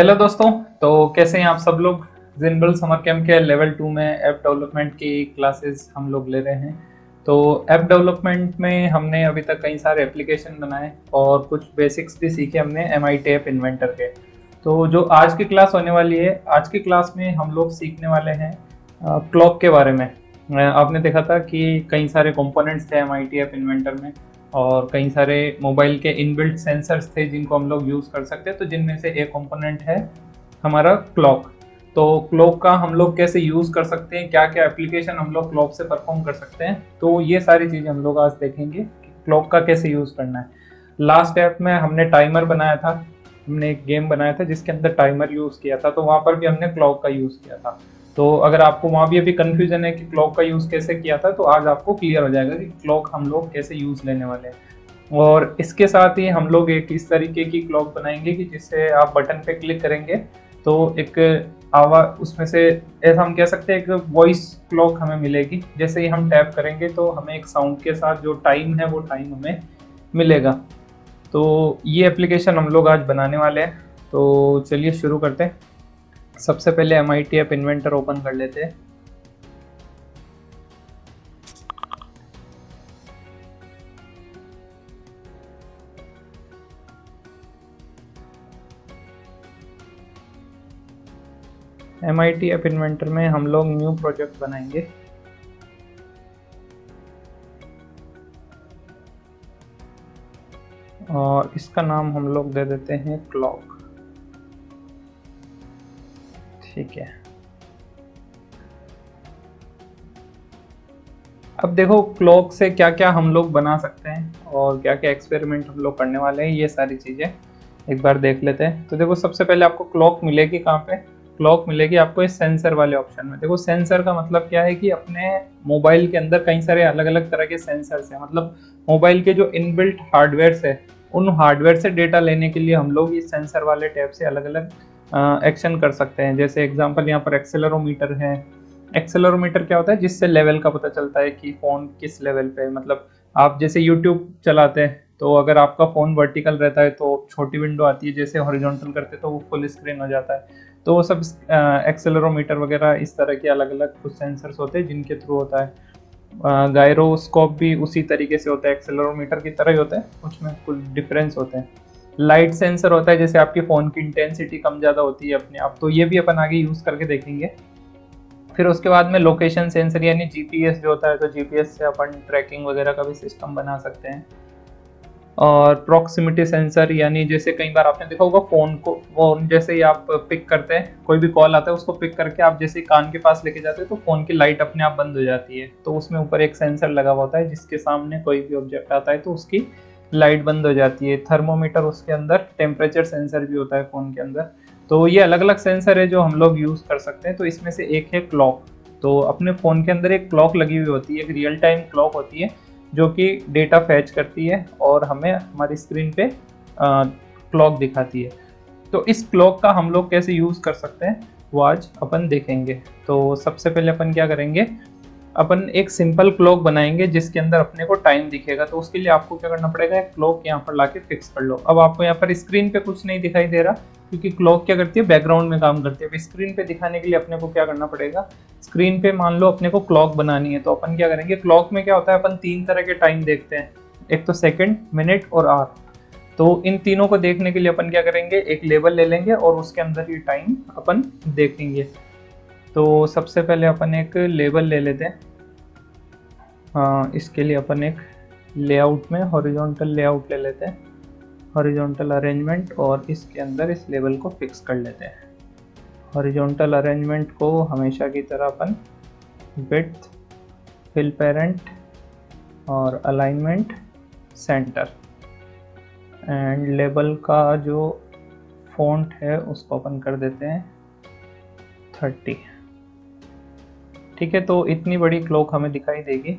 Hello दोस्तों तो कैसे हैं आप सब लोग? जिनबल समर कैम्प के लेवल टू में ऐप डेवलपमेंट की क्लासेस हम लोग ले रहे हैं। तो ऐप डेवलपमेंट में हमने अभी तक कई सारे एप्लीकेशन बनाए और कुछ बेसिक्स भी सीखे हमने M I T app inventor के। तो जो आज की क्लास होने वाली है, आज की क्लास में हम लोग सीखने वाले हैं क्लॉक के बारे में। आपने देखा था कि कई सारे कंपोनेंट्स थे M I T app inventor में। और कई सारे मोबाइल के इनबिल्ट सेंसर्स थे जिनको हम लोग यूज़ कर सकते तो जिनमें से एक कंपोनेंट है हमारा क्लॉक। तो क्लॉक का हम लोग कैसे यूज़ कर सकते हैं क्या क्या एप्लीकेशन हम लोग क्लॉक से परफॉर्म कर सकते हैं तो ये सारी चीज़ें हम लोग आज देखेंगे कि क्लॉक का कैसे यूज़ करना है। लास्ट ऐप में हमने टाइमर बनाया था, हमने एक गेम बनाया था जिसके अंदर टाइमर यूज़ किया था तो वहाँ पर भी हमने क्लॉक का यूज़ किया था। तो अगर आपको वहाँ भी अभी कन्फ्यूज़न है कि क्लॉक का यूज़ कैसे किया था तो आज आपको क्लियर हो जाएगा कि क्लॉक हम लोग कैसे यूज़ लेने वाले हैं। और इसके साथ ही हम लोग एक इस तरीके की क्लॉक बनाएँगे कि जिससे आप बटन पे क्लिक करेंगे तो एक आवाज़ उसमें से ऐसा हम कह सकते हैं एक वॉइस क्लॉक हमें मिलेगी। जैसे ही हम टैप करेंगे तो हमें एक साउंड के साथ जो टाइम है, वो टाइम हमें मिलेगा। तो ये एप्लीकेशन हम लोग आज बनाने वाले हैं। तो चलिए शुरू करते हैं। सबसे पहले M I T app inventor open कर लेते M I T app inventor में हम लोग न्यू प्रोजेक्ट बनाएँगे। और इसका नाम हम लोग दे देते हैं क्लॉक ठीक है। अब देखो क्लॉक से क्या क्या हम लोग बना सकते हैं और क्या क्या एक्सपेरिमेंट हम लोग करने वाले हैं, ये सारी चीज़ें एक बार देख लेते हैं। तो देखो, सबसे पहले आपको क्लॉक मिलेगी कहाँ पे? क्लॉक मिलेगी आपको इस सेंसर वाले ऑप्शन में। देखो सेंसर का मतलब क्या है कि अपने मोबाइल के अंदर कई सारे अलग अलग तरह के सेंसर्स हैं। मतलब मोबाइल के जो इनबिल्ट हार्डवेयर है उन हार्डवेयर से डेटा लेने के लिए हम लोग इस सेंसर वाले टैब से अलग अलग एक्शन कर सकते हैं। जैसे एग्जांपल यहाँ पर एक्सेलरोमीटर है। एक्सेलरोमीटर क्या होता है? जिससे लेवल का पता चलता है कि फ़ोन किस लेवल पे मतलब आप जैसे यूट्यूब चलाते हैं तो अगर आपका फ़ोन वर्टिकल रहता है तो छोटी विंडो आती है, जैसे हॉरिजॉन्टल करते तो वो फुल स्क्रीन हो जाता है। तो वो सब एक्सेलरोमीटर वगैरह इस तरह के अलग अलग कुछ सेंसर्स होते हैं, जिनके थ्रू होता है। गायरोस्कोप भी उसी तरीके से होता है। एक्सेलरोमीटर की तरह ही होता है, उसमें कुछ डिफरेंस होते हैं। लाइट सेंसर होता है, जैसे आपके फ़ोन की इंटेंसिटी कम ज़्यादा होती है अपने आप तो ये भी अपन आगे यूज़ करके देखेंगे। फिर उसके बाद में लोकेशन सेंसर यानी जीपीएस जो होता है तो जीपीएस से अपन ट्रैकिंग वगैरह का भी सिस्टम बना सकते हैं। और प्रॉक्सिमिटी सेंसर यानी जैसे कई बार आपने देखा होगा फ़ोन को फ़ोन जैसे ही आप पिक करते हैं, कोई भी कॉल आता है, उसको पिक करके आप जैसे कान के पास लेके जाते हैं तो फ़ोन की लाइट अपने आप बंद हो जाती है। तो उसमें ऊपर एक सेंसर लगा हुआ होता है, जिसके सामने कोई भी ऑब्जेक्ट आता है तो उसकी लाइट बंद हो जाती है, थर्मोमीटर उसके अंदर टेम्परेचर सेंसर भी होता है फ़ोन के अंदर। तो ये अलग अलग सेंसर है जो हम लोग यूज़ कर सकते हैं तो इसमें से एक है क्लॉक तो अपने फ़ोन के अंदर एक क्लॉक लगी हुई होती है, एक रियल टाइम क्लॉक होती है, जो कि डेटा फैच करती है और हमें हमारी स्क्रीन पे क्लॉक दिखाती है। तो इस क्लॉक का हम लोग कैसे यूज़ कर सकते हैं, वो आज अपन देखेंगे। तो सबसे पहले अपन क्या करेंगे अपन एक सिंपल क्लॉक बनाएँगे जिसके अंदर अपने को टाइम दिखेगा तो उसके लिए आपको क्या करना पड़ेगा? क्लॉक यहाँ पर लाके फिक्स कर लो। अब आपको यहाँ पर स्क्रीन पे कुछ नहीं दिखाई दे रहा, क्योंकि क्लॉक क्या करती है? बैकग्राउंड में काम करती है। अब स्क्रीन पे दिखाने के लिए अपने को क्या करना पड़ेगा? स्क्रीन पे मान लो अपने को क्लॉक बनानी है तो अपन क्या करेंगे? क्लॉक में क्या होता है? अपन तीन तरह के टाइम देखते हैं। एक तो सेकेंड मिनट और आर तो इन तीनों को देखने के लिए अपन क्या करेंगे? एक लेबल ले लेंगे और उसके अंदर ये टाइम अपन देखेंगे। तो सबसे पहले अपन एक लेबल ले लेते हैं। हाँ इसके लिए अपन एक लेआउट में हॉरिजॉन्टल लेआउट ले लेते हैं। हॉरिजॉन्टल अरेंजमेंट और इसके अंदर इस लेवल को फिक्स कर लेते हैं। हॉरिजॉन्टल अरेंजमेंट को हमेशा की तरह अपन विथ फिल पेरेंट और अलाइनमेंट सेंटर एंड लेबल का जो फॉन्ट है, उसको अपन कर देते हैं थर्टी ठीक है तो इतनी बड़ी क्लॉक हमें दिखाई देगी।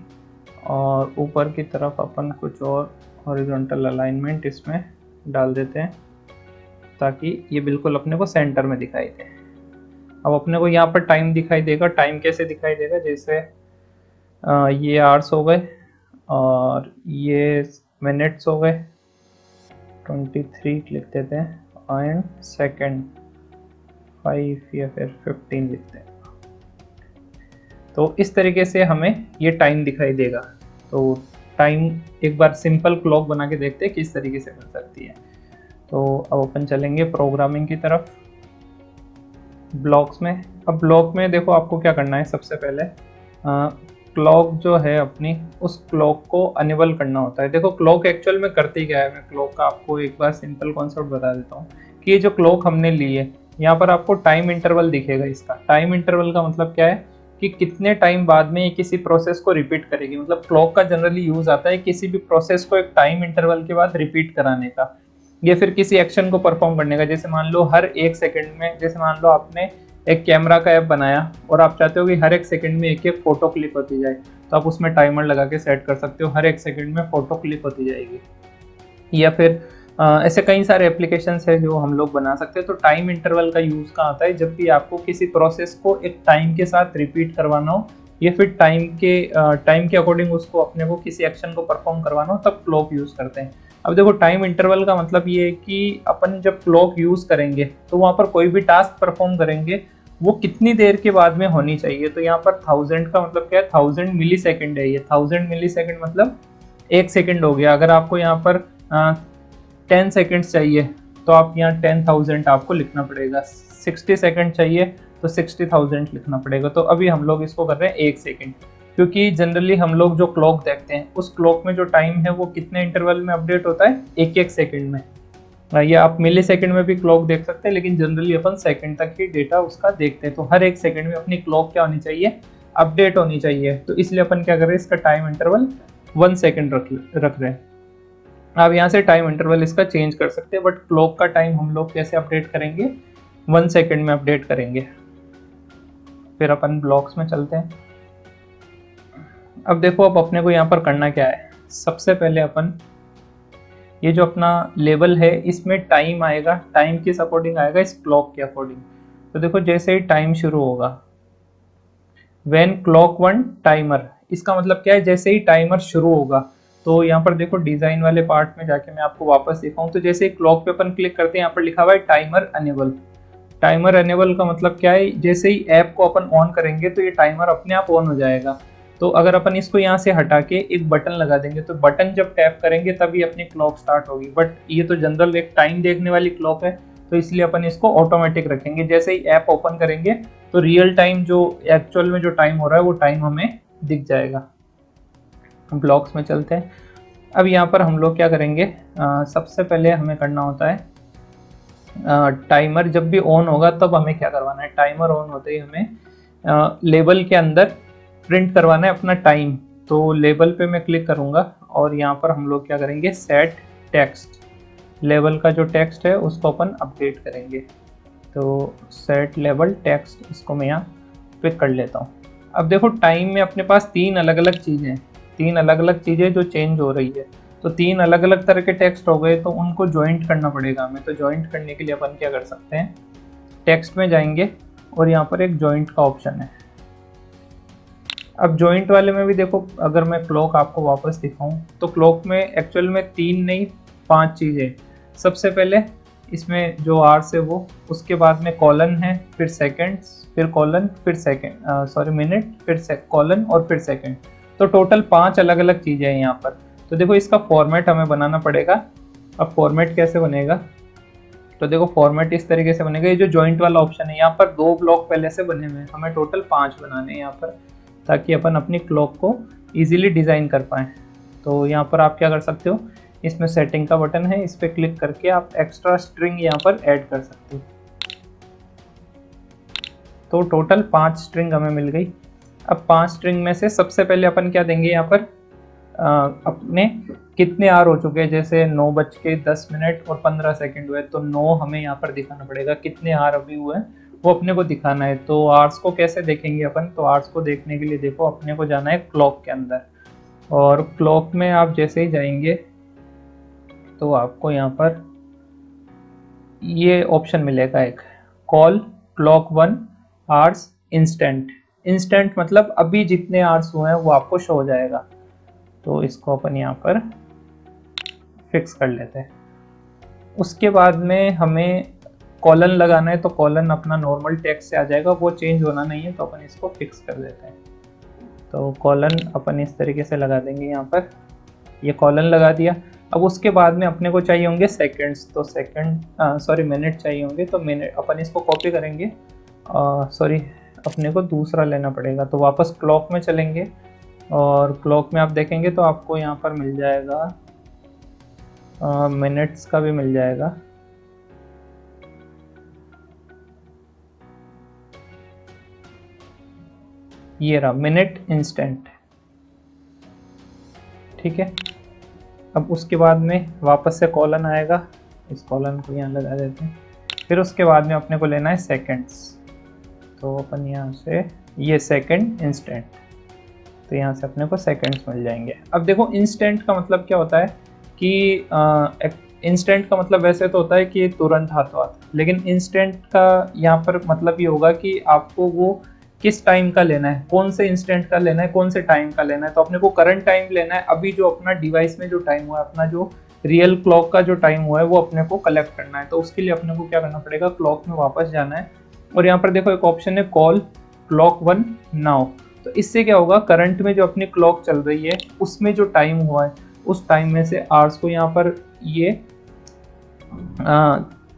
और ऊपर की तरफ़ अपन कुछ और हॉरिजॉन्टल अलाइनमेंट इसमें डाल देते हैं, ताकि ये बिल्कुल अपने को सेंटर में दिखाई दे। अब अपने को यहाँ पर टाइम दिखाई देगा। टाइम कैसे दिखाई देगा? जैसे ये आर्स हो गए और ये मिनट्स हो गए। 23 लिख देते हैं एंड सेकंड फाइव या फिर फिफ्टीन लिखते हैं। तो इस तरीके से हमें ये टाइम दिखाई देगा। तो टाइम एक बार सिंपल क्लॉक बना के देखते हैं किस तरीके से बन सकती है। तो अब अपन चलेंगे प्रोग्रामिंग की तरफ़। ब्लॉक्स में। अब ब्लॉक में देखो आपको क्या करना है सबसे पहले। क्लॉक जो है अपनी, उस क्लॉक को अनेबल करना होता है। देखो क्लॉक एक्चुअल में करती क्या है? मैं क्लॉक का आपको एक बार सिंपल कॉन्सेप्ट बता देता हूँ कि ये जो क्लॉक हमने ली है, यहाँ पर आपको टाइम इंटरवल दिखेगा इसका। टाइम इंटरवल का मतलब क्या है? कि कितने टाइम बाद में ये किसी प्रोसेस को रिपीट करेगी। मतलब क्लॉक का जनरली यूज़ आता है किसी भी प्रोसेस को एक टाइम इंटरवल के बाद रिपीट कराने का। या फिर किसी एक्शन को परफॉर्म करने का। जैसे मान लो हर एक सेकंड में, जैसे मान लो आपने एक कैमरा का ऐप बनाया और आप चाहते हो कि हर एक सेकंड में एक एक फ़ोटो क्लिप होती जाए तो आप उसमें टाइमर लगा के सेट कर सकते हो। हर एक सेकंड में फ़ोटो क्लिप होती जाएगी। या फिर ऐसे कई सारे एप्लीकेशन है जो हम लोग बना सकते हैं। तो टाइम इंटरवल का यूज़ कहाँ आता है? जब भी आपको किसी प्रोसेस को एक टाइम के साथ रिपीट करवाना हो, या फिर टाइम के टाइम के अकॉर्डिंग उसको अपने को किसी एक्शन को परफॉर्म करवाना हो, तब क्लॉक यूज़ करते हैं। अब देखो टाइम इंटरवल का मतलब ये है कि अपन जब क्लॉक यूज़ करेंगे तो वहाँ पर कोई भी टास्क परफॉर्म करेंगे, वो कितनी देर के बाद में होनी चाहिए? तो यहाँ पर थाउज़ेंड का मतलब क्या है? थाउज़ेंड मिली सेकेंड है ये। थाउज़ेंड मिली सेकेंड मतलब एक सेकेंड हो गया। अगर आपको यहाँ पर टेन सेकेंड्स चाहिए तो आप यहाँ टेन थाउज़ेंड आपको लिखना पड़ेगा। सिक्सटी सेकेंड चाहिए तो सिक्सटी थाउज़ेंड लिखना पड़ेगा। तो अभी हम लोग इसको कर रहे हैं एक सेकेंड क्योंकि जनरली हम लोग जो क्लॉक देखते हैं, उस क्लॉक में जो टाइम है, वो कितने इंटरवल में अपडेट होता है? एक एक सेकेंड में ये आप मिली सेकेंड में भी क्लॉक देख सकते हैं, लेकिन जनरली अपन सेकेंड तक ही डेटा उसका देखते हैं। तो हर एक सेकेंड में अपनी क्लॉक क्या होनी चाहिए? अपडेट होनी चाहिए। तो इसलिए अपन क्या कर रहे हैं, इसका टाइम इंटरवल वन सेकेंड रख रख रहे हैं। आप यहाँ से टाइम इंटरवल इसका चेंज कर सकते हैं बट क्लॉक का टाइम हम लोग कैसे अपडेट करेंगे? वन सेकेंड में अपडेट करेंगे। फिर अपन ब्लॉक्स में चलते हैं। अब देखो, अब अपने को यहाँ पर करना क्या है। सबसे पहले अपन ये जो अपना लेवल है, इसमें टाइम आएगा। टाइम किस अकॉर्डिंग आएगा? इस क्लॉक के अकॉर्डिंग तो देखो, जैसे ही टाइम शुरू होगा वेन क्लॉक वन टाइमर इसका मतलब क्या है? जैसे ही टाइमर शुरू होगा तो यहाँ पर देखो डिज़ाइन वाले पार्ट में जाके मैं आपको वापस दिखाऊँ। तो जैसे क्लॉक पे अपन क्लिक करते हैं, यहाँ पर लिखा हुआ है टाइमर अनेबल टाइमर अनेबल का मतलब क्या है? जैसे ही ऐप को अपन ऑन करेंगे तो ये टाइमर अपने आप ऑन हो जाएगा। तो अगर अपन इसको यहाँ से हटा के एक बटन लगा देंगे तो बटन जब टैप करेंगे, तभी अपनी क्लॉक स्टार्ट होगी। बट ये तो जनरल एक टाइम देखने वाली क्लॉक है तो इसलिए अपन इसको ऑटोमेटिक रखेंगे। जैसे ही ऐप ओपन करेंगे तो रियल टाइम जो एक्चुअल में जो टाइम हो रहा है, वो टाइम हमें दिख जाएगा। ब्लॉक्स में चलते हैं। अब यहाँ पर हम लोग क्या करेंगे? आ, सबसे पहले हमें करना होता है आ, टाइमर जब भी ऑन होगा तब हमें क्या करवाना है? टाइमर ऑन होते ही हमें आ, लेबल के अंदर प्रिंट करवाना है अपना टाइम तो लेबल पे मैं क्लिक करूँगा और यहाँ पर हम लोग क्या करेंगे? सेट टेक्स्ट लेवल का जो टेक्स्ट है उसको अपन अपडेट करेंगे। तो सेट लेवल टेक्स्ट इसको मैं यहाँ पिक कर लेता हूँ। अब देखो टाइम में अपने पास तीन अलग अलग चीज़ें तीन अलग अलग चीज़ें जो चेंज हो रही है। तो तीन अलग अलग तरह के टेक्स्ट हो गए तो उनको ज्वाइंट करना पड़ेगा हमें। तो ज्वाइंट करने के लिए अपन क्या कर सकते हैं? टेक्स्ट में जाएँगे और यहाँ पर एक ज्वाइंट का ऑप्शन है। अब जॉइंट वाले में भी देखो, अगर मैं क्लॉक आपको वापस दिखाऊँ तो क्लॉक में एक्चुअल में तीन नहीं, पाँच चीज़ें। सबसे पहले इसमें जो आर्स है वो, उसके बाद में कॉलन है, फिर सेकंड्स फिर कॉलन फिर सेकंड सॉरी मिनट फिर कॉलन और फिर सेकंड तो टोटल पाँच अलग अलग चीज़ें हैं यहाँ पर। तो देखो, इसका फॉर्मेट हमें बनाना पड़ेगा। अब फॉर्मेट कैसे बनेगा? तो देखो फॉर्मेट इस तरीके से बनेगा। ये जो जॉइंट वाला ऑप्शन है, यहाँ पर दो ब्लॉक पहले से बने हुए हैं। हमें टोटल पाँच बनाने हैं यहाँ पर, ताकि अपन अपनी क्लॉक को ईजिली डिज़ाइन कर पाएँ। तो यहाँ पर आप क्या कर सकते हो? इसमें सेटिंग का बटन है, इस पर क्लिक करके आप एक्स्ट्रा स्ट्रिंग यहाँ पर ऐड कर सकते हो। तो टोटल पाँच स्ट्रिंग हमें मिल गई। अब पाँच स्ट्रिंग में से सबसे पहले अपन क्या देंगे यहाँ पर? आ, अपने कितने आर हो चुके हैं? जैसे नौ बज के दस मिनट और पंद्रह सेकंड हुए तो नौ हमें यहाँ पर दिखाना पड़ेगा। कितने आर अभी हुए हैं? वो अपने को दिखाना है। तो आर्ट्स को कैसे देखेंगे अपन? तो आर्ट्स को देखने के लिए देखो अपने को जाना है क्लॉक के अंदर। और क्लॉक में आप जैसे ही जाएँगे तो आपको यहाँ पर ये ऑप्शन मिलेगा एक। Call clock one hours instant instant मतलब अभी जितने आर्ट्स हुए हैं, वो आपको शो हो जाएगा। तो इसको अपन यहाँ पर फिक्स कर लेते हैं। उसके बाद में हमें कॉलन लगाना है तो कॉलन अपना नॉर्मल टेक्स्ट से आ जाएगा। वो चेंज होना नहीं है तो अपन इसको फिक्स कर देते हैं। तो कॉलन अपन इस तरीके से लगा देंगे यहाँ पर। ये कॉलन लगा दिया। अब उसके बाद में अपने को चाहिए होंगे सेकंड्स तो सेकंड सॉरी मिनट चाहिए होंगे तो मिनट अपन इसको कॉपी करेंगे। सॉरी अपने को दूसरा लेना पड़ेगा। तो वापस क्लॉक में चलेंगे और क्लॉक में आप देखेंगे तो आपको यहाँ पर मिल जाएगा मिनट्स का भी मिल जाएगा। ये रहा मिनट इंस्टेंट ठीक है? अब उसके बाद में वापस से कॉलन आएगा। इस कॉलन को यहाँ लगा देते हैं। फिर उसके बाद में अपने को लेना है सेकंड्स तो अपन यहाँ से, ये सेकंड इंस्टेंट तो यहाँ से अपने को सेकंड्स मिल जाएँगे। अब देखो इंस्टेंट का मतलब क्या होता है कि इंस्टेंट का मतलब वैसे तो होता है कि तुरंत हाथों हाथ। लेकिन इंस्टेंट का यहाँ पर मतलब ये होगा कि आपको वो किस टाइम का लेना है, कौन से इंस्टेंट का लेना है, कौन से टाइम का लेना है। तो अपने को करंट टाइम लेना है। अभी जो अपना डिवाइस में जो टाइम हुआ है, अपना जो रियल क्लॉक का जो टाइम हुआ है, वो अपने को कलेक्ट करना है। तो उसके लिए अपने को क्या करना पड़ेगा क्लॉक में वापस जाना है। और यहाँ पर देखो एक ऑप्शन है कॉल क्लॉक वन नाउ तो इससे क्या होगा? करंट में जो अपनी क्लॉक चल रही है, उसमें जो टाइम हुआ है, उस टाइम में से आर्स को यहाँ पर ये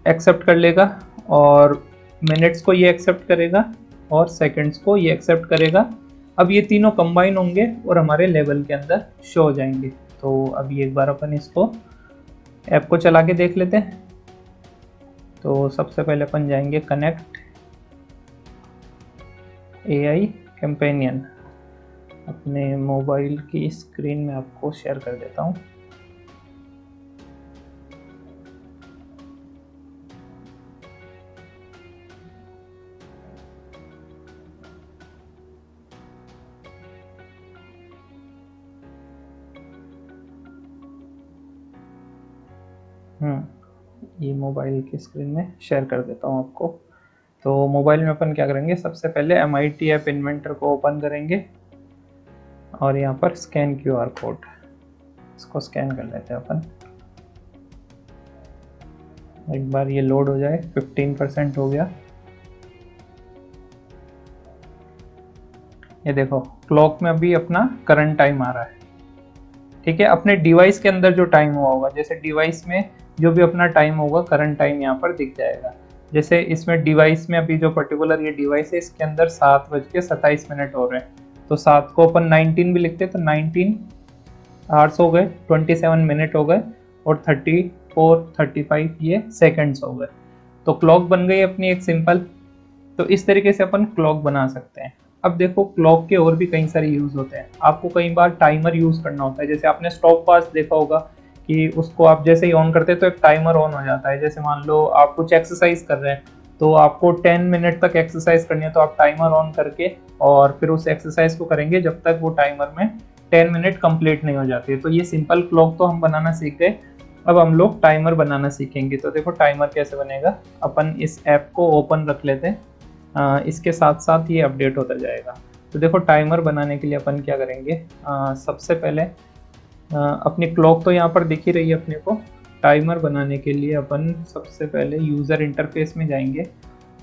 एक्सेप्ट कर लेगा और मिनट्स को ये एक्सेप्ट करेगा और सेकंड्स को ये एक्सेप्ट करेगा। अब ये तीनों कंबाइन होंगे और हमारे लेवल के अंदर शो हो जाएँगे। तो अभी एक बार अपन इसको ऐप को चला के देख लेते हैं। तो सबसे पहले अपन जाएँगे कनेक्ट ए आई कंपेनियन अपने मोबाइल की स्क्रीन में आपको शेयर कर देता हूँ। हम्म ये मोबाइल की स्क्रीन में शेयर कर देता हूँ आपको। तो मोबाइल में अपन क्या करेंगे, सबसे पहले M I T app inventor को ओपन करेंगे और यहाँ पर स्कैन क्यू आर कोड इसको स्कैन कर लेते हैं अपन। एक बार ये लोड हो जाए 15 परसेंट हो गया। ये देखो क्लॉक में अभी अपना करंट टाइम आ रहा है। ठीक है, अपने डिवाइस के अंदर जो टाइम हुआ होगा, जैसे डिवाइस में जो भी अपना टाइम होगा करंट टाइम यहाँ पर दिख जाएगा। जैसे इसमें डिवाइस में अभी जो पर्टिकुलर ये डिवाइस है, इसके अंदर सात बज के सत्ताईस मिनट हो रहे हैं। तो सात को अपन नाइनटीन भी लिखते तो नाइनटीन आवर्स हो गए ट्वेंटी सेवन मिनट हो गए और थर्टी फोर थर्टी फाइव ये सेकेंड्स हो गए। तो क्लॉक बन गई अपनी एक सिंपल तो इस तरीके से अपन क्लॉक बना सकते हैं। अब देखो क्लॉक के और भी कई सारे यूज़ होते हैं। आपको कई बार टाइमर यूज़ करना होता है। जैसे आपने स्टॉप पास देखा होगा कि उसको आप जैसे ही ऑन करते हैं तो एक टाइमर ऑन हो जाता है। जैसे मान लो आप कुछ एक्सरसाइज कर रहे हैं तो आपको 10 मिनट तक एक्सरसाइज करनी है तो आप टाइमर ऑन करके और फिर उस एक्सरसाइज को करेंगे जब तक वो टाइमर में 10 मिनट कंप्लीट नहीं हो जाती है। तो ये सिंपल क्लॉक तो हम बनाना सीख गए। अब हम लोग टाइमर बनाना सीखेंगे। तो देखो टाइमर कैसे बनेगा? अपन इस ऐप को ओपन रख लेते हैं। इसके साथ साथ ये अपडेट होता जाएगा। तो देखो टाइमर बनाने के लिए अपन क्या करेंगे? आ, सबसे पहले अपनी क्लॉक तो यहाँ पर दिख ही रही है अपने को। टाइमर बनाने के लिए अपन सबसे पहले यूज़र इंटरफेस में जाएँगे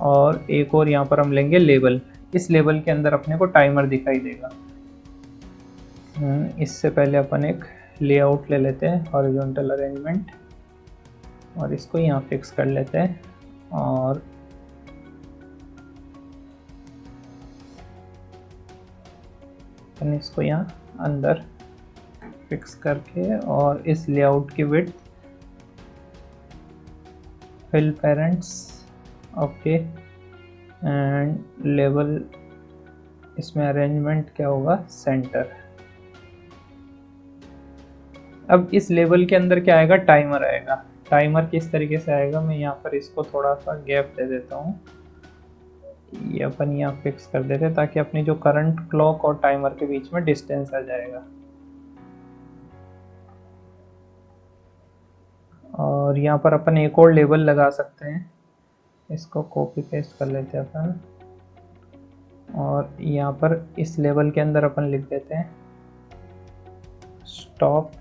और एक और यहाँ पर हम लेंगे लेबल इस लेबल के अंदर अपने को टाइमर दिखाई देगा। इससे पहले अपन एक लेआउट ले लेते हैं हॉरिजॉन्टल अरेंजमेंट और इसको यहाँ फिक्स कर लेते हैं और इसको यहाँ अंदर फिक्स करके और इस लेआउट की width fill parents okay and level इसमें अरेंजमेंट क्या होगा? सेंटर अब इस लेवल के अंदर क्या आएगा? टाइमर आएगा. टाइमर किस तरीके से आएगा? मैं यहाँ पर इसको थोड़ा सा गैप दे देता हूँ। ये अपन यहाँ फिक्स कर देते ताकि अपनी जो करंट क्लॉक और टाइमर के बीच में डिस्टेंस आ जाएगा। और यहाँ पर अपन एक और लेबल लगा सकते हैं। इसको कॉपी पेस्ट कर लेते हैं अपन। और यहाँ पर इस लेबल के अंदर अपन लिख देते हैं। स्टॉप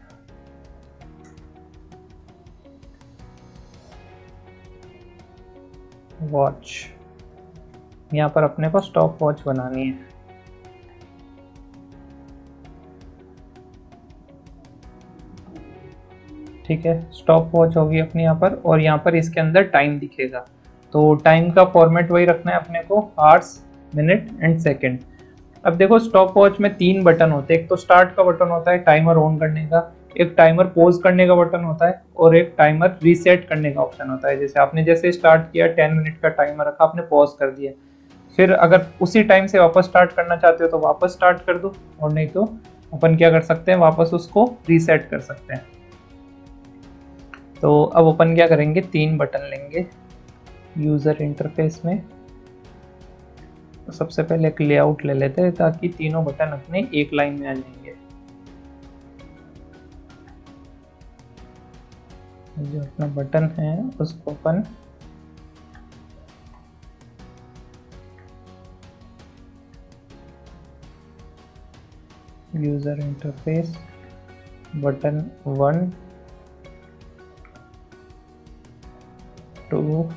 वॉच यहाँ पर अपने को स्टॉप वॉच बनानी है। ठीक है? स्टॉप वॉच होगी अपने यहाँ पर और यहाँ पर इसके अंदर टाइम दिखेगा। तो टाइम का फॉर्मेट वही रखना है अपने को आवर्स मिनट एंड सेकेंड अब देखो स्टॉप वॉच में तीन बटन होते हैं। एक तो स्टार्ट का बटन होता है टाइमर ऑन करने का। एक टाइमर पोज करने का बटन होता है और एक टाइमर रीसेट करने का ऑप्शन होता है। जैसे आपने जैसे स्टार्ट किया टेन मिनट का टाइमर रखा, आपने पॉज कर दिया। फिर अगर उसी टाइम से वापस स्टार्ट करना चाहते हो तो वापस स्टार्ट कर दो और नहीं तो अपन क्या कर सकते हैं? वापस उसको रीसेट कर सकते हैं। तो अब ओपन क्या करेंगे? तीन बटन लेंगे। यूज़र इंटरफेस में। तो सबसे पहले एक लेआउट ले लेते हैं ताकि तीनों बटन अपने एक लाइन में आ जाएँगे। जो अपना बटन है, उसको अपन user interface button one two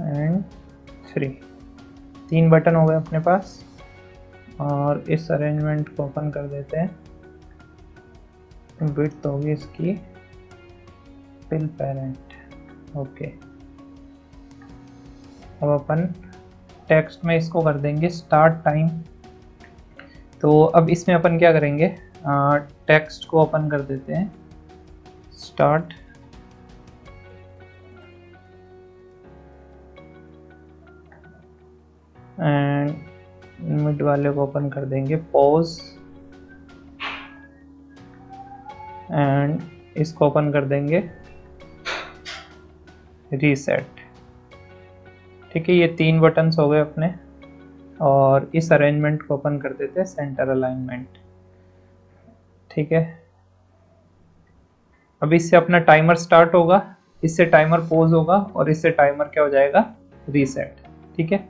and three. तीन बटन हो गए अपने पास और इस अरेंजमेंट को ओपन कर देते हैं। विथ होगी इसकी फिल पेरेंट ओके अब अपन टेक्स्ट में इसको कर देंगे स्टार्ट टाइम तो अब इसमें अपन क्या करेंगे? टेक्स्ट को ओपन कर देते हैं। स्टार्ट एंड मिड वाले को ओपन कर देंगे पॉज एंड इसको ओपन कर देंगे रीसेट ठीक है, ये तीन बटन्स हो गए अपने, और इस अरेंजमेंट को ओपन कर देते हैं सेंटर अलाइनमेंट ठीक है? अब इससे अपना टाइमर स्टार्ट होगा, इससे टाइमर पोज होगा, और इससे टाइमर क्या हो जाएगा? रीसेट ठीक है?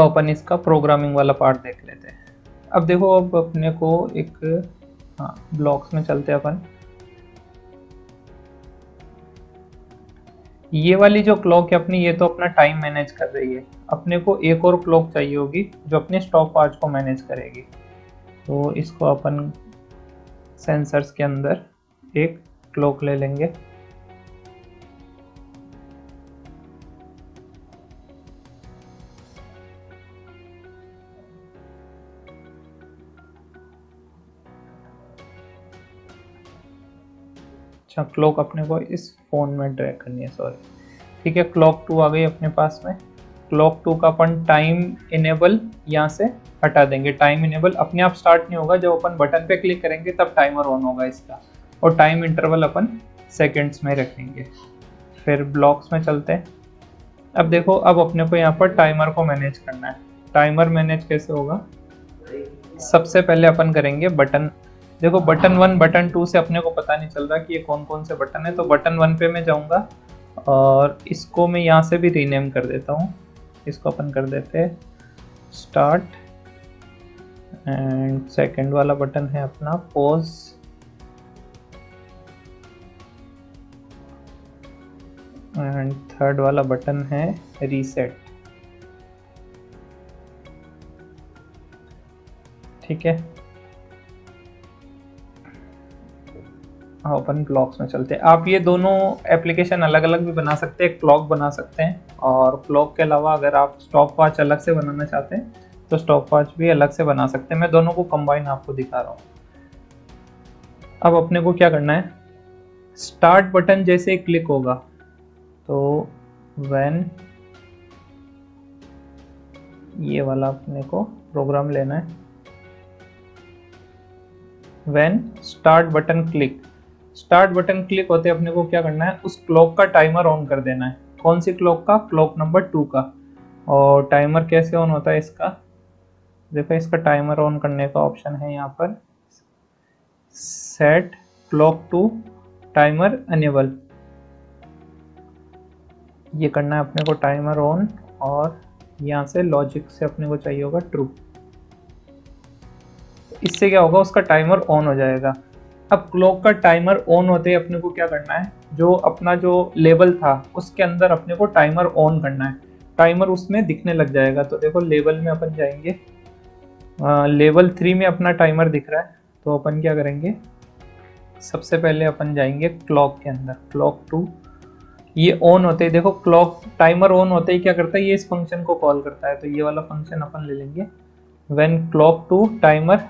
अपन इसका प्रोग्रामिंग वाला पार्ट देख लेते हैं। अब देखो, अब अपने को एक हाँ ब्लॉक्स में चलते हैं अपन। ये वाली जो क्लॉक है अपनी, ये तो अपना टाइम मैनेज कर रही है। अपने को एक और क्लॉक चाहिए होगी, जो अपने स्टॉप वॉच को मैनेज करेगी। तो इसको अपन सेंसर्स के अंदर एक क्लॉक ले लेंगे। अच्छा क्लॉक अपने को इस फ़ोन में ड्रैग करनी है सॉरी ठीक है क्लॉक टू आ गई अपने पास में. क्लॉक टू का अपन टाइम इनेबल यहाँ से हटा देंगे. टाइम इनेबल अपने आप स्टार्ट नहीं होगा. जब अपन बटन पे क्लिक करेंगे, तब टाइमर ऑन होगा इसका. और टाइम इंटरवल अपन सेकेंड्स में रखेंगे. फिर ब्लॉक्स में चलते हैं. अब देखो, अब अपने को यहाँ पर टाइमर को मैनेज करना है. टाइमर मैनेज कैसे होगा? सबसे पहले अपन करेंगे बटन देखो बटन वन बटन टू से अपने को पता नहीं चल रहा कि ये कौन कौन से बटन है तो बटन वन पे मैं जाऊँगा और इसको मैं यहाँ से भी रीनेम कर देता हूँ। इसको अपन कर देते स्टार्ट एंड सेकंड वाला बटन है अपना पोज एंड थर्ड वाला बटन है रीसेट ठीक है? ओपन क्लॉक्स में चलते हैं। आप ये दोनों एप्लीकेशन अलग अलग भी बना सकते हैं क्लॉक बना सकते हैं। और क्लॉक के अलावा अगर आप स्टॉप वॉच अलग से बनाना चाहते हैं तो स्टॉप वॉच भी अलग से बना सकते हैं। मैं दोनों को कंबाइन आपको दिखा रहा हूँ। अब अपने को क्या करना है? स्टार्ट बटन जैसे क्लिक होगा। तो वैन ये वाला अपने को प्रोग्राम लेना है। When start button click start button click होते अपने को क्या करना है? उस क्लॉक का टाइमर ऑन कर देना है। कौन सी क्लॉक का? क्लॉक नंबर टू का। और टाइमर कैसे ऑन होता है इसका? देखो, इसका टाइमर ऑन करने का ऑप्शन है यहाँ पर। Set clock two timer enable. ये करना है अपने को टाइमर ऑन और यहाँ से लॉजिक से अपने को चाहिए होगा ट्रू। इससे क्या होगा? उसका टाइमर ऑन हो जाएगा। अब क्लॉक का टाइमर ऑन होते ही अपने को क्या करना है? जो अपना जो लेवल था उसके अंदर अपने को टाइमर ऑन करना है। टाइमर उसमें दिखने लग जाएगा। तो देखो लेवल में अपन जाएँगे। आ, लेवल थ्री में अपना टाइमर दिख रहा है। तो अपन क्या करेंगे? सबसे पहले अपन जाएँगे क्लॉक के अंदर। क्लॉक टू ये ऑन होते ही देखो क्लॉक टाइमर ऑन होते ही क्या करता है? ये इस फ़ंक्शन को कॉल करता है। तो ये वाला फ़ंक्शन अपन ले लेंगे। वेन क्लॉक टू टाइमर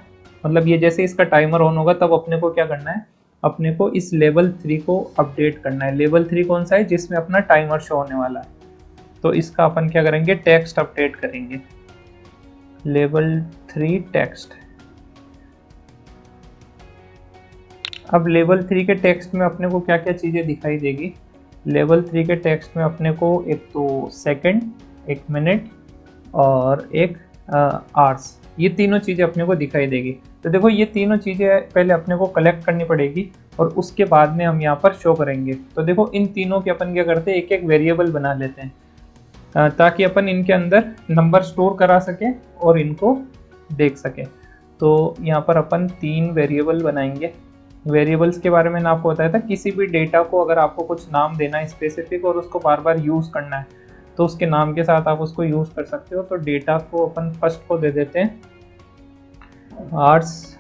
मतलब ये जैसे इसका टाइमर ऑन होगा, तब अपने को क्या करना है? अपने को इस लेवल थ्री को अपडेट करना है। लेवल थ्री कौन सा है? जिसमें अपना टाइमर शो होने वाला है। तो इसका अपन क्या करेंगे? टेक्स्ट अपडेट करेंगे। लेवल थ्री टेक्स्ट अब लेवल थ्री के टेक्स्ट में अपने को क्या क्या चीज़ें दिखाई देगी? लेवल थ्री के टेक्स्ट में अपने को एक तो सेकंड एक मिनट और एक आर्स ये तीनों चीज़ें अपने को दिखाई देगी। तो देखो, ये तीनों चीज़ें पहले अपने को कलेक्ट करनी पड़ेगी और उसके बाद में हम यहाँ पर शो करेंगे। तो देखो, इन तीनों के अपन क्या करते हैं? एक एक वेरिएबल बना लेते हैं। ताकि अपन इनके अंदर नंबर स्टोर करा सकें और इनको देख सकें। तो यहाँ पर अपन तीन वेरिएबल बनाएँगे। वेरिएबल्स के बारे में आपको बताया था, किसी भी डेटा को अगर आपको कुछ नाम देना है स्पेसिफिक और उसको बार बार यूज़ करना है तो उसके नाम के साथ आप उसको यूज़ कर सकते हो। तो डेटा को अपन फ़र्स्ट को दे देते हैं। आर्ट्स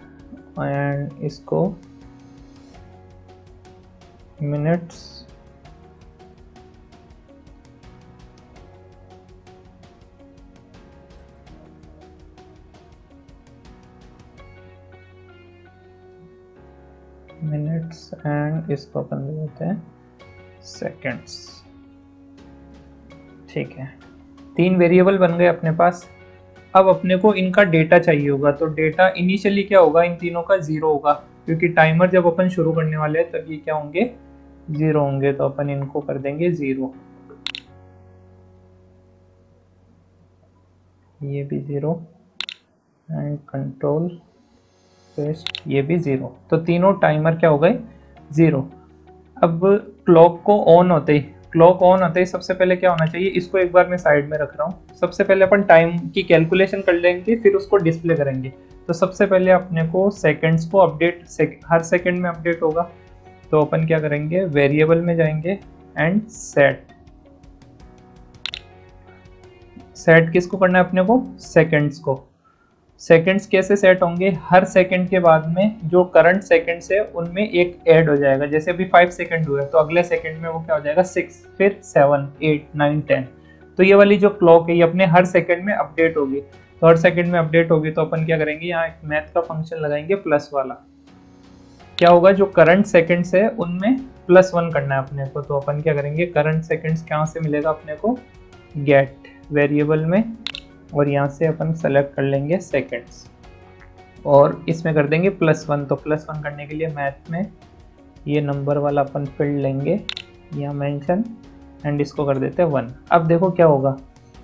एंड इसको मिनट्स मिनट्स एंड इसको अपन ले लेते हैं सेकेंड्स ठीक है। तीन वेरिएबल बन गए अपने पास। अब अपने को इनका डेटा चाहिए होगा। तो डेटा इनिशियली क्या होगा? इन तीनों का ज़ीरो होगा। क्योंकि टाइमर जब अपन शुरू करने वाले हैं, तब ये क्या होंगे? ज़ीरो होंगे। तो अपन इनको कर देंगे ज़ीरो ये भी ज़ीरो एंड कंट्रोल ये भी ज़ीरो तो तीनों टाइमर क्या हो गए? ज़ीरो अब क्लॉक को ऑन होते ही क्लॉक ऑन होते ही सबसे पहले क्या होना चाहिए इसको एक बार मैं साइड में रख रहा हूँ। सबसे पहले अपन टाइम की कैलकुलेशन कर लेंगे फिर उसको डिस्प्ले करेंगे। तो सबसे पहले अपने को सेकंड्स को अपडेट सेक, हर सेकंड में अपडेट होगा। तो अपन क्या करेंगे वेरिएबल में जाएँगे एंड सेट सेट किसको करना है अपने को? सेकंड्स को। सेकंड्स कैसे सेट होंगे? हर सेकंड के बाद में जो करंट सेकंड्स है, उनमें एक ऐड हो जाएगा। जैसे अभी फाइव सेकंड हुए तो अगले सेकंड में वो क्या हो जाएगा? सिक्स फिर सेवन एट नाइन टेन तो ये वाली जो क्लॉक है, ये अपने हर सेकंड में अपडेट होगी। तो हर सेकंड में अपडेट होगी तो अपन क्या करेंगे? यहाँ एक मैथ का फ़ंक्शन लगाएँगे प्लस वाला। क्या होगा? जो करंट सेकंड्स है, उनमें प्लस वन करना है अपने को। तो अपन क्या करेंगे? करंट सेकंड्स कहाँ से मिलेगा अपने को? गेट वेरिएबल में। और यहाँ से अपन सेलेक्ट कर लेंगे सेकेंड्स और इसमें कर देंगे प्लस वन तो प्लस वन करने के लिए मैथ में ये नंबर वाला अपन फ़ील्ड लेंगे, यहाँ मेंशन एंड इसको कर देते हैं वन अब देखो क्या होगा।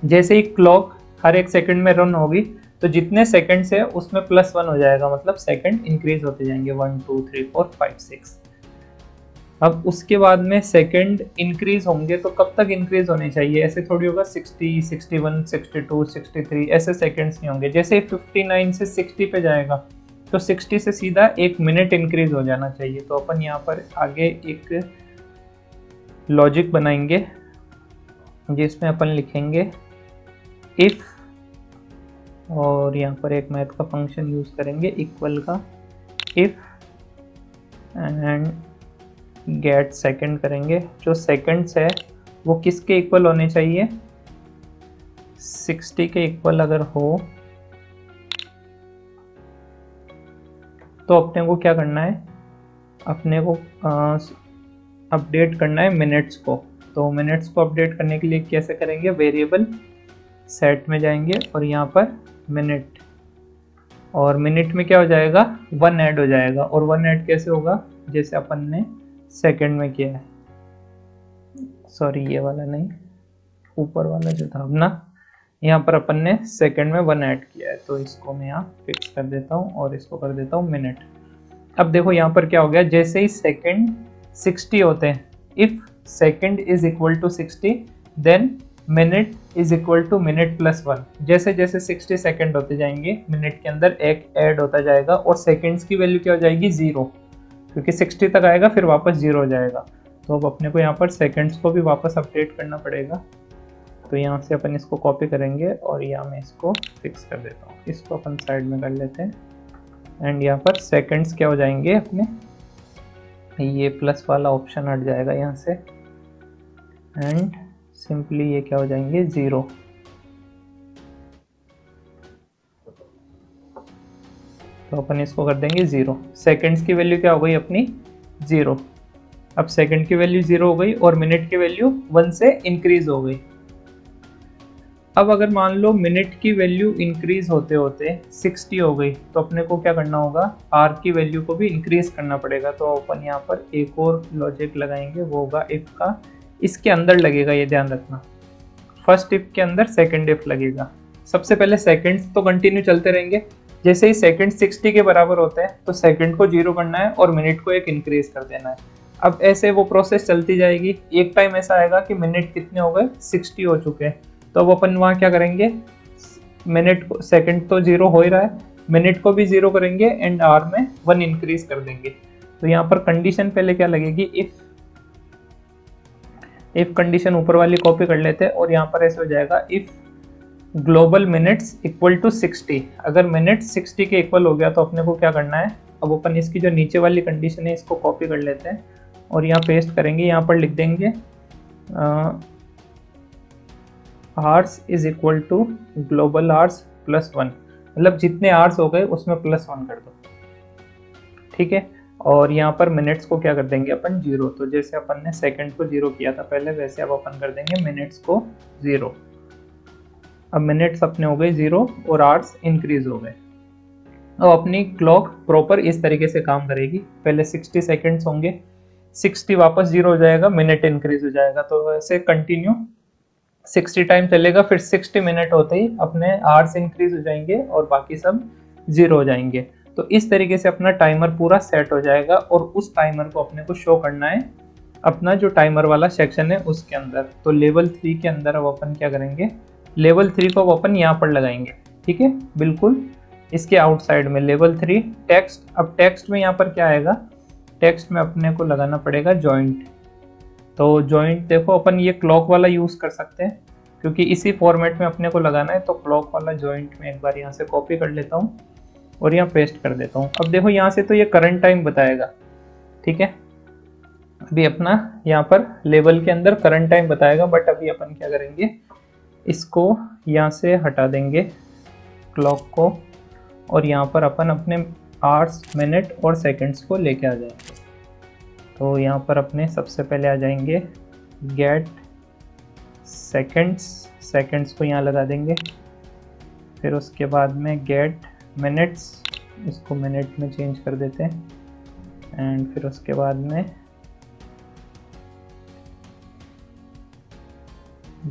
जैसे ही क्लॉक हर एक सेकंड में रन होगी तो जितने सेकंड है, उसमें प्लस वन हो जाएगा। मतलब सेकंड इंक्रीज होते जाएँगे। One two three four five six अब उसके बाद में सेकंड इंक्रीज होंगे तो कब तक इंक्रीज होने चाहिए? ऐसे थोड़ी होगा 60, 61, 62, 63 ऐसे सेकंड्स नहीं होंगे। जैसे 59 से 60 पे जाएगा तो 60 से सीधा एक मिनट इंक्रीज हो जाना चाहिए। तो अपन यहाँ पर आगे एक लॉजिक बनाएँगे जिसमें अपन लिखेंगे इफ़ और यहाँ पर एक मैथ का फ़ंक्शन यूज़ करेंगे इक्वल का इफ़ एंड गेट सेकंड करेंगे। जो सेकंड्स है, वो किसके इक्वल होने चाहिए? 60 के इक्वल अगर हो तो अपने को क्या करना है? अपने को अपडेट करना है मिनट्स को। तो मिनट्स को अपडेट करने के लिए कैसे करेंगे? वेरिएबल सेट में जाएँगे और यहाँ पर मिनट और मिनट में क्या हो जाएगा? वन ऐड हो जाएगा। और वन ऐड कैसे होगा? जैसे अपन ने सेकंड में किया है? सॉरी ये वाला नहीं। ऊपर वाला जो था अपना यहाँ पर अपन ने सेकंड में वन ऐड किया है तो इसको मैं यहाँ फिक्स कर देता हूँ और इसको कर देता हूँ मिनट अब देखो यहाँ पर क्या हो गया, जैसे ही सेकंड 60 होते हैं if second is equal to 60 then minute is equal to minute plus one जैसे जैसे 60 सेकंड होते जाएँगे मिनट के अंदर एक ऐड होता जाएगा और सेकंड्स की वैल्यू क्या हो जाएगी? ज़ीरो क्योंकि 60 तक आएगा, फिर वापस ज़ीरो हो जाएगा। तो अब अपने को यहाँ पर सेकेंड्स को भी वापस अपडेट करना पड़ेगा। तो यहाँ से अपन इसको कॉपी करेंगे और यहाँ मैं इसको फिक्स कर देता हूँ। इसको अपन साइड में कर लेते हैं। एंड यहाँ पर सेकेंड्स क्या हो जाएँगे अपने? ये प्लस वाला ऑप्शन हट जाएगा यहाँ से। एंड सिंपली ये क्या हो जाएँगे? ज़ीरो तो अपन इसको कर देंगे ज़ीरो। सेकेंड्स की वैल्यू क्या हो गई अपनी? ज़ीरो अब सेकेंड की वैल्यू ज़ीरो हो गई और मिनट की वैल्यू वन से इंक्रीज हो गई। अब अगर मान लो मिनट की वैल्यू इंक्रीज होते होते 60 हो गई तो अपने को क्या करना होगा? आर की वैल्यू को भी इंक्रीज करना पड़ेगा। तो अपन यहाँ पर एक और लॉजिक लगाएँगे, वो होगा इफ़ का। इसके अंदर लगेगा, ये ध्यान रखना। फ़र्स्ट इफ़ के अंदर सेकेंड इफ़ लगेगा। सबसे पहले सेकेंड्स तो कंटिन्यू चलते रहेंगे। जैसे ही सेकंड 60 के बराबर होते हैं तो सेकंड को ज़ीरो करना है और मिनट को एक इंक्रीज कर देना है। अब ऐसे वो प्रोसेस चलती जाएगी। एक टाइम ऐसा आएगा कि मिनट कितने हो गए? 60 हो चुके हैं। तो अब अपन वहाँ क्या करेंगे? मिनट को सेकंड तो ज़ीरो हो ही रहा है। मिनट को भी ज़ीरो करेंगे एंड आर में वन इंक्रीज कर देंगे। तो यहाँ पर कंडीशन पहले क्या लगेगी? इफ़ इफ़ कंडीशन ऊपर वाली कॉपी कर लेते हैं और यहाँ पर ऐसे हो जाएगा। If global minutes equal to 60 अगर मिनट 60 के इक्वल हो गया तो अपने को क्या करना है? अब अपन इसकी जो नीचे वाली कंडीशन है, इसको कॉपी कर लेते हैं और यहाँ पेस्ट करेंगे। यहाँ पर लिख देंगे hours is equal to global hours plus one मतलब जितने आर्स हो गए, उसमें प्लस वन कर दो। ठीक है? और यहाँ पर मिनट्स को क्या कर देंगे अपन? ज़ीरो तो जैसे अपन ने सेकंड को ज़ीरो किया था पहले, वैसे अब अपन कर देंगे मिनट्स को ज़ीरो अब मिनट्स अपने हो गए ज़ीरो और आवर्स इंक्रीज हो गए। अब अपनी क्लॉक प्रॉपर इस तरीके से काम करेगी। पहले 60 सेकेंड्स होंगे। 60 वापस ज़ीरो हो जाएगा मिनट इंक्रीज हो जाएगा। तो ऐसे कंटिन्यू 60 टाइम चलेगा, फिर 60 मिनट होते ही अपने आवर्स इंक्रीज हो जाएँगे और बाकी सब ज़ीरो हो जाएँगे। तो इस तरीके से अपना टाइमर पूरा सेट हो जाएगा और उस टाइमर को अपने को शो करना है। अपना जो टाइमर वाला सेक्शन है उसके अंदर। तो लेवल थ्री के अंदर अब अपन क्या करेंगे? लेवल थ्री को अपन यहाँ पर लगाएँगे, ठीक है? बिल्कुल, इसके आउटसाइड में लेवल थ्री, टेक्स्ट, अब टेक्स्ट में यहाँ पर क्या आएगा? टेक्स्ट में अपने को लगाना पड़ेगा जॉइंट तो जॉइंट देखो, अपन ये क्लॉक वाला यूज़ कर सकते हैं, क्योंकि इसी फॉर्मेट में अपने को लगाना है तो क्लॉक वाला जॉइंट में एक बार यहाँ से कॉपी कर लेता हूँ और यहाँ पेस्ट कर देता हूँ। अब देखो, यहाँ से तो ये करंट टाइम बताएगा, ठीक है? अभी अपना यहाँ पर लेवल के अंदर करंट टाइम बताएगा बट अभी अपन क्या करेंगे? इसको यहाँ से हटा देंगे क्लॉक को और यहाँ पर अपन अपने आवर्स, मिनट और सेकंड्स को लेके आ जाएँगे। तो यहाँ पर अपने सबसे पहले आ जाएँगे गेट सेकंड्स सेकंड्स को यहाँ लगा देंगे। फिर उसके बाद में गेट मिनट्स इसको मिनट में चेंज कर देते हैं। एंड फिर उसके बाद में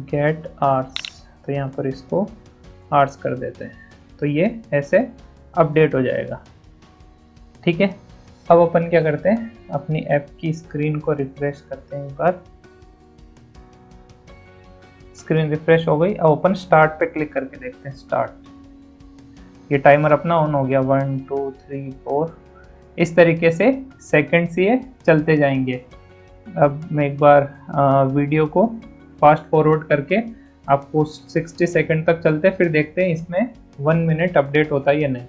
गेट आर्स तो यहाँ पर इसको आर्ट्स कर देते हैं। तो ये ऐसे अपडेट हो जाएगा। ठीक है? अब अपन क्या करते हैं? अपनी ऐप की स्क्रीन को रिफ्रेश करते हैं एक बार। स्क्रीन रिफ्रेश हो गई। अब अपन स्टार्ट पे क्लिक करके देखते हैं स्टार्ट ये टाइमर अपना ऑन हो गया। वन टू थ्री फोर इस तरीके से सेकंड्स ये चलते जाएँगे। अब मैं एक बार आ, वीडियो को फास्ट फॉरवर्ड करके आपको 60 सेकंड तक चलते हैं, फिर देखते हैं इसमें वन मिनट अपडेट होता है या नहीं।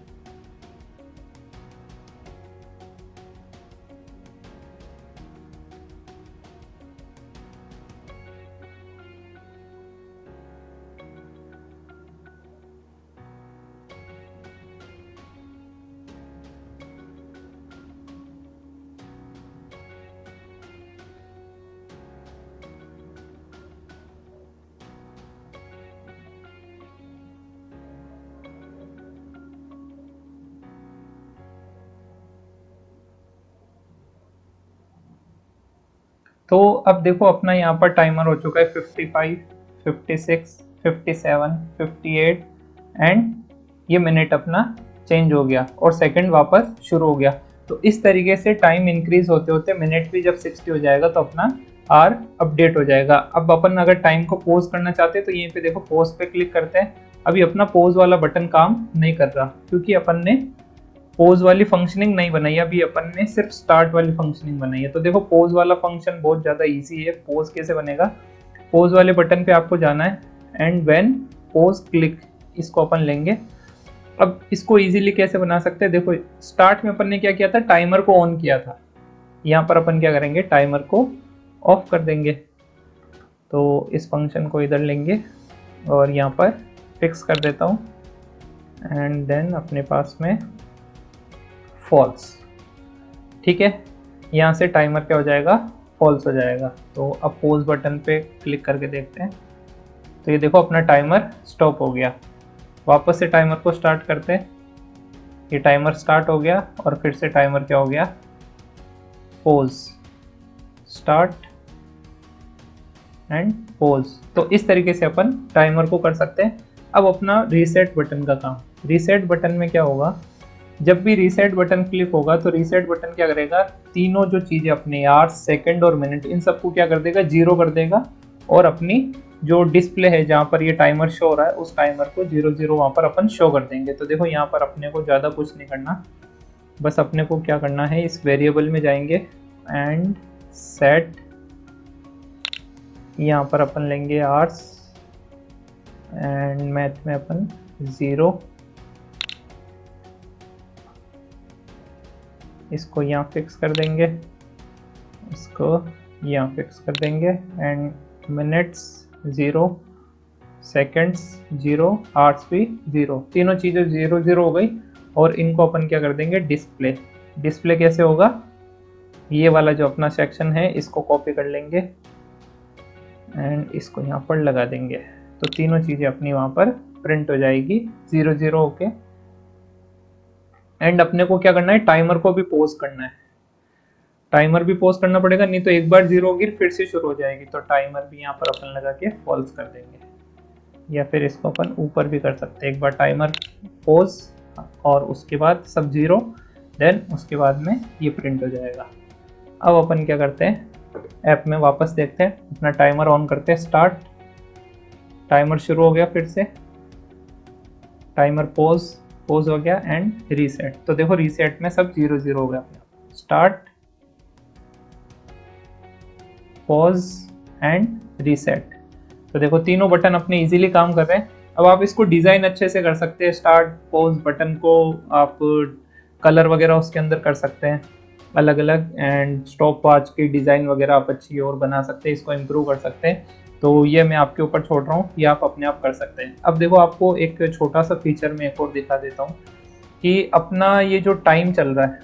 तो अब देखो अपना यहाँ पर टाइमर हो चुका है 55, 56, 57, 58 एंड ये मिनट अपना चेंज हो गया और सेकंड वापस शुरू हो गया। तो इस तरीके से टाइम इंक्रीज होते होते मिनट भी जब 60 हो जाएगा तो अपना आर अपडेट हो जाएगा। अब अपन अगर टाइम को पोज करना चाहते हैं तो यहीं पे देखो पोज पे क्लिक करते हैं। अभी अपना पोज वाला बटन काम नहीं कर रहा क्योंकि अपन ने पोज वाली फंक्शनिंग नहीं बनाई। अभी अपन ने सिर्फ़ स्टार्ट वाली फंक्शनिंग बनाई है। तो देखो पोज वाला फ़ंक्शन बहुत ज़्यादा ईजी है। पोज कैसे बनेगा? पोज वाले बटन पे आपको जाना है। एंड व्हेन पोज क्लिक इसको अपन लेंगे। अब इसको इजीली कैसे बना सकते हैं? देखो स्टार्ट में अपन ने क्या किया था? टाइमर को ऑन किया था। यहाँ पर अपन क्या करेंगे? टाइमर को ऑफ़ कर देंगे। तो इस फ़ंक्शन को इधर लेंगे और यहाँ पर फिक्स कर देता हूँ। एंड देन अपने पास में फॉल्स। ठीक है? यहाँ से टाइमर क्या हो जाएगा? फॉल्स हो जाएगा। तो अब पोज बटन पे क्लिक करके देखते हैं। तो ये देखो, अपना टाइमर स्टॉप हो गया। वापस से टाइमर को स्टार्ट करते हैं। ये टाइमर स्टार्ट हो गया और फिर से टाइमर क्या हो गया? पोज स्टार्ट एंड पोज तो इस तरीके से अपन टाइमर को कर सकते हैं। अब अपना रीसेट बटन का काम। रीसेट बटन में क्या होगा? जब भी रीसेट बटन क्लिक होगा तो रीसेट बटन क्या करेगा? तीनों जो चीज़ें अपने आर सेकंड और मिनट इन सबको क्या कर देगा? ज़ीरो कर देगा। और अपनी जो डिस्प्ले है, जहाँ पर ये टाइमर शो हो रहा है, उस टाइमर को ज़ीरो ज़ीरो वहाँ पर अपन शो कर देंगे। तो देखो, यहाँ पर अपने को ज़्यादा कुछ नहीं करना। बस अपने को क्या करना है? इस वेरिएबल में जाएँगे एंड सेट यहाँ पर अपन लेंगे आर्स एंड मैथ में अपन ज़ीरो इसको यहाँ फिक्स कर देंगे। इसको यहाँ फिक्स कर देंगे। And minutes zero seconds zero hours भी ज़ीरो तीनों चीज़ें ज़ीरो ज़ीरो हो गई और इनको अपन क्या कर देंगे? डिस्प्ले डिस्प्ले कैसे होगा? ये वाला जो अपना सेक्शन है, इसको कॉपी कर लेंगे। एंड इसको यहाँ पर लगा देंगे। तो तीनों चीज़ें अपनी वहाँ पर प्रिंट हो जाएगी। ज़ीरो ज़ीरो होके। एंड अपने को क्या करना है? टाइमर को भी पोज करना है। टाइमर भी पोज करना पड़ेगा, नहीं तो एक बार ज़ीरो होगी फिर से शुरू हो जाएगी। तो टाइमर भी यहाँ पर अपन लगा के फॉल्स कर देंगे। या फिर इसको अपन ऊपर भी कर सकते हैं। एक बार टाइमर पोज और उसके बाद सब ज़ीरो देन उसके बाद में ये प्रिंट हो जाएगा। अब अपन क्या करते हैं? ऐप में वापस देखते हैं। अपना टाइमर ऑन करते हैं स्टार्ट टाइमर शुरू हो गया फिर से। टाइमर पोज पोज हो गया एंड रीसेट तो देखो रीसेट में सब ज़ीरो ज़ीरो हो गया। स्टार्ट पॉज एंड रीसेट तो देखो तीनों बटन अपने इजीली काम कर रहे हैं। अब आप इसको डिज़ाइन अच्छे से कर सकते हैं। स्टार्ट पोज बटन को आप कलर वगैरह उसके अंदर कर सकते हैं। अलग अलग एंड स्टॉप वॉच की डिज़ाइन वगैरह आप अच्छी और बना सकते हैं। इसको इम्प्रूव कर सकते हैं। तो ये मैं आपके ऊपर छोड़ रहा हूँ ये आप अपने आप कर सकते हैं। अब देखो, आपको एक छोटा सा फीचर मैं एक और दिखा देता हूँ कि अपना ये जो टाइम चल रहा है,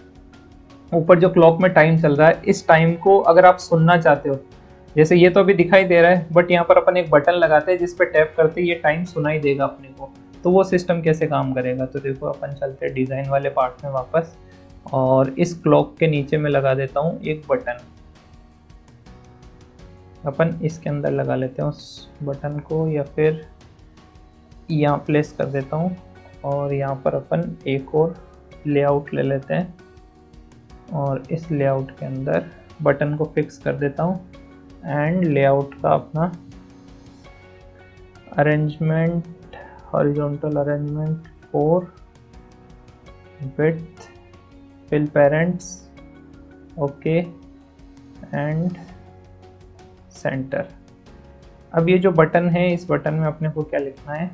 ऊपर जो क्लॉक में टाइम चल रहा है, इस टाइम को अगर आप सुनना चाहते हो, जैसे ये तो अभी दिखाई दे रहा है बट यहाँ पर अपन एक बटन लगाते हैं जिस पर टैप करते ये टाइम सुनाई देगा अपने को। तो वो सिस्टम कैसे काम करेगा? तो देखो, अपन चलते हैं डिज़ाइन वाले पार्ट में वापस और इस क्लॉक के नीचे में लगा देता हूँ एक बटन अपन इसके अंदर लगा लेते हैं उस बटन को या फिर यहाँ प्लेस कर देता हूँ और यहाँ पर अपन एक और लेआउट ले लेते हैं। और इस लेआउट के अंदर बटन को फिक्स कर देता हूँ एंड लेआउट का अपना arrangement horizontal arrangement for width fill parents okay and centre अब ये जो बटन है, इस बटन में अपने को क्या लिखना है?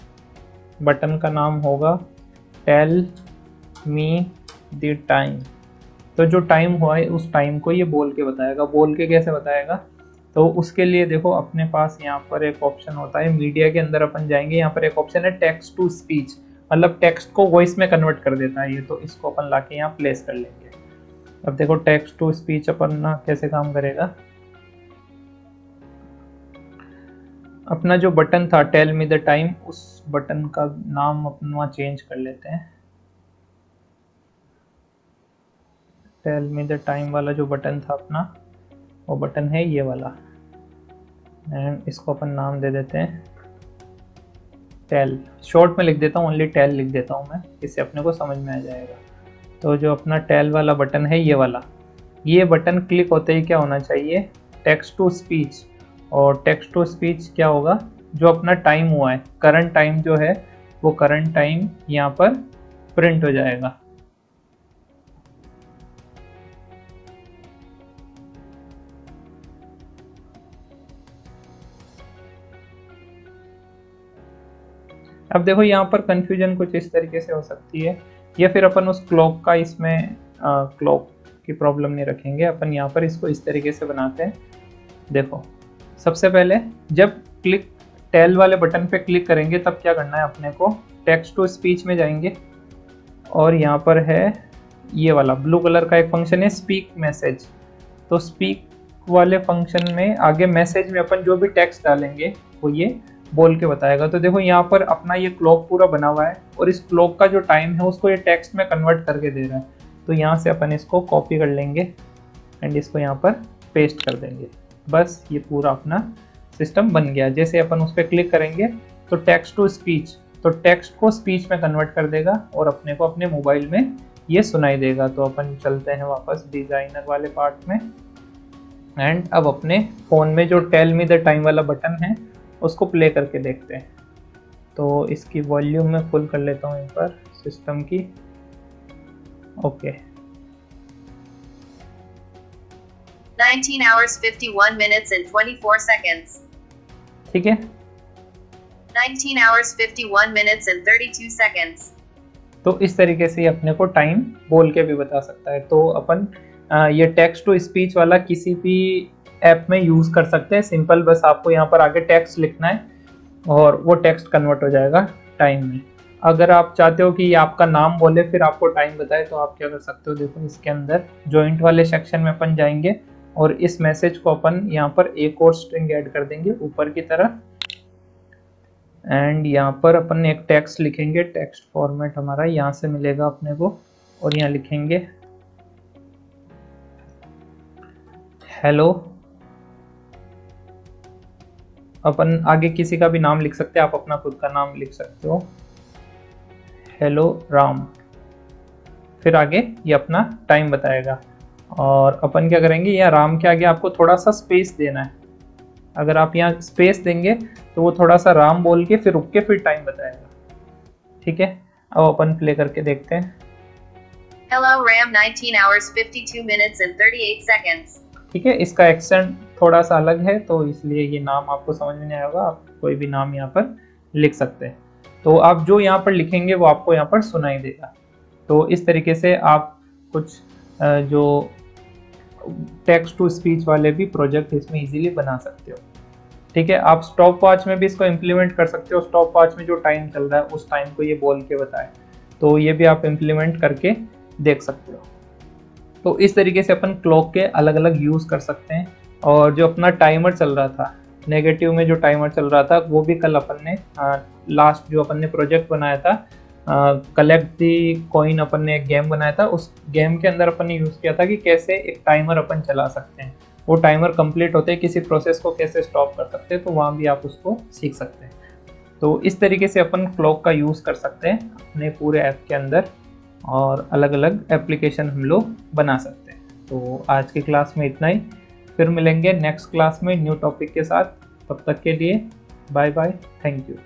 बटन का नाम होगा टेल मी द टाइम तो जो टाइम हुआ है, उस टाइम को ये बोल के बताएगा। बोल के कैसे बताएगा? तो उसके लिए देखो, अपने पास यहाँ पर एक ऑप्शन होता है। मीडिया के अंदर अपन जाएँगे, यहाँ पर एक ऑप्शन है टेक्स्ट टू स्पीच मतलब टेक्स्ट को वॉइस में कन्वर्ट कर देता है ये तो इसको अपन ला के यहाँ प्लेस कर लेंगे। अब देखो टेक्स्ट टू स्पीच अपन ना कैसे काम करेगा? अपना जो बटन था टेल मी द टाइम उस बटन का नाम अपना चेंज कर लेते हैं। टेल मी द टाइम वाला जो बटन था अपना, वो बटन है ये वाला। एंड इसको अपन नाम दे देते हैं। टेल शॉर्ट में लिख देता हूँ ओनली टेल लिख देता हूँ मैं। इससे अपने को समझ में आ जाएगा। तो जो अपना टेल वाला बटन है ये वाला। ये बटन क्लिक होते ही क्या होना चाहिए? टेक्स्ट टू स्पीच और टेक्स्ट टू स्पीच क्या होगा? जो अपना टाइम हुआ है करंट टाइम जो है, वो करंट टाइम यहाँ पर प्रिंट हो जाएगा। अब देखो, यहाँ पर कंफ्यूजन कुछ इस तरीके से हो सकती है। या फिर अपन उस क्लॉक का इसमें क्लॉक की प्रॉब्लम नहीं रखेंगे। अपन यहाँ पर इसको इस तरीके से बनाते हैं। देखो सबसे पहले जब क्लिक टेल वाले बटन पे क्लिक करेंगे, तब क्या करना है अपने को? टेक्स्ट टू स्पीच में जाएँगे। और यहाँ पर है ये वाला ब्लू कलर का एक फ़ंक्शन है स्पीक मैसेज तो स्पीक वाले फ़ंक्शन में आगे मैसेज में अपन जो भी टेक्स्ट डालेंगे, वो ये बोल के बताएगा। तो देखो यहाँ पर अपना ये क्लॉक पूरा बना हुआ है और इस क्लॉक का जो टाइम है, उसको ये टेक्स्ट में कन्वर्ट करके दे रहा है। तो यहाँ से अपन इसको कॉपी कर लेंगे एंड इसको यहाँ पर पेस्ट कर देंगे। बस ये पूरा अपना सिस्टम बन गया। जैसे अपन उस पर क्लिक करेंगे तो टेक्स्ट टू स्पीच तो टेक्स्ट को स्पीच में कन्वर्ट कर देगा और अपने को अपने मोबाइल में ये सुनाई देगा। तो अपन चलते हैं वापस डिज़ाइनर वाले पार्ट में। एंड अब अपने फ़ोन में जो टेल मी द टाइम वाला बटन है, उसको प्ले करके देखते हैं। तो इसकी वॉल्यूम में फुल कर लेता हूँ एक बार सिस्टम की। Okay 19 hours 51 minutes and 24 seconds. ठीक है? 19 hours 51 minutes and 32 seconds. तो इस तरीके से अपने को टाइम बोल के भी बता सकता है। तो अपन ये टेक्स्ट टू स्पीच वाला किसी भी ऐप में यूज़ कर सकते हैं। सिंपल बस आपको यहाँ पर आगे टेक्स्ट लिखना है और वो टेक्स्ट कन्वर्ट हो जाएगा टाइम में। अगर आप चाहते हो कि ये आपका नाम बोले फिर आपको टाइम बताए तो आप क्या कर सकते हो? देखो इसके अंदर जॉइंट वाले सेक्शन में अपन जाएँगे। और इस मैसेज को अपन यहाँ पर एक और स्ट्रिंग ऐड कर देंगे, ऊपर की तरफ़। एंड यहाँ पर अपन एक टेक्स्ट लिखेंगे टेक्स्ट फॉर्मेट हमारा यहाँ से मिलेगा अपने को, और यहाँ लिखेंगे हेलो अपन आगे किसी का भी नाम लिख सकते हैं, आप अपना खुद का नाम लिख सकते हो। हेलो राम. फिर आगे ये अपना टाइम बताएगा। और अपन क्या करेंगे यहाँ राम के आगे आपको थोड़ा सा स्पेस देना है। अगर आप यहाँ स्पेस देंगे तो वो थोड़ा सा राम बोल के फिर रुक के फिर टाइम बताएगा। ठीक है? अब अपन प्ले करके देखते हैं। Hello Ram 19 hours 52 minutes and 38 seconds. ठीक है? इसका एक्सेंट थोड़ा सा अलग है तो इसलिए ये नाम आपको समझ में नहीं आएगा। आप कोई भी नाम यहाँ पर लिख सकते हैं। तो आप जो यहाँ पर लिखेंगे वो आपको यहाँ पर सुनाई देगा। तो इस तरीके से आप कुछ जो टेक्स्ट टू स्पीच वाले भी प्रोजेक्ट इसमें इजीली बना सकते हो। ठीक है, आप स्टॉप वॉच में भी इसको इम्प्लीमेंट कर सकते हो। स्टॉप वॉच में जो टाइम चल रहा है, उस टाइम को ये बोल के बताए। तो ये भी आप इम्प्लीमेंट करके देख सकते हो। तो इस तरीके से अपन क्लॉक के अलग अलग यूज़ कर सकते हैं। और जो अपना टाइमर चल रहा था नेगेटिव में जो टाइमर चल रहा था, वो भी कल अपन ने लास्ट जो अपन ने प्रोजेक्ट बनाया था कलेक्ट दी कॉइन अपन ने एक गेम बनाया था, उस गेम के अंदर अपन ने यूज़ किया था कि कैसे एक टाइमर अपन चला सकते हैं। वो टाइमर कंप्लीट होते हैं किसी प्रोसेस को कैसे स्टॉप कर सकते हैं तो वहाँ भी आप उसको सीख सकते हैं। तो इस तरीके से अपन क्लॉक का यूज़ कर सकते हैं, अपने पूरे ऐप के अंदर, और अलग अलग एप्लीकेशन हम लोग बना सकते हैं। तो आज की क्लास में इतना ही। फिर मिलेंगे नेक्स्ट क्लास में न्यू टॉपिक के साथ। तब तक के लिए बाय बाय थैंक यू